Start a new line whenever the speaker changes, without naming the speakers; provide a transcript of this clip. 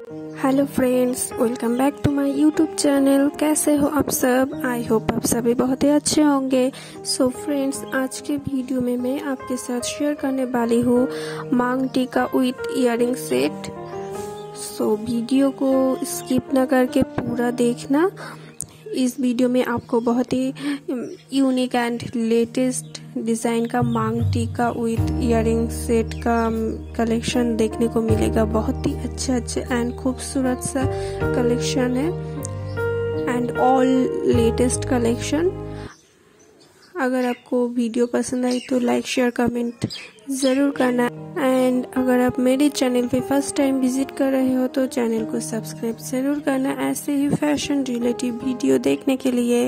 Hello friends welcome back to my YouTube channel कैसे हो आप सब? आई होप आप सभी बहुत ही अच्छे होंगे। सो so फ्रेंड्स आज के वीडियो में मैं आपके साथ शेयर करने वाली हूँ maang tikka with earring set so video को स्किप ना करके पूरा देखना। इस वीडियो में आपको बहुत ही यूनिक एंड लेटेस्ट डिज़ाइन का, maang, tikka, with earring set का कलेक्शन देखने को मिलेगा। बहुत ही अच्छे अच्छे एंड खूबसूरत सा कलेक्शन है। And all latest collection. अगर आपको वीडियो पसंद आई तो लाइक शेयर कमेंट ज़रूर करना। एंड अगर आप मेरे चैनल पे फ़र्स्ट टाइम विज़िट कर रहे हो तो चैनल को सब्सक्राइब ज़रूर करना। ऐसे ही फ़ैशन रिलेटिव वीडियो देखने के लिए।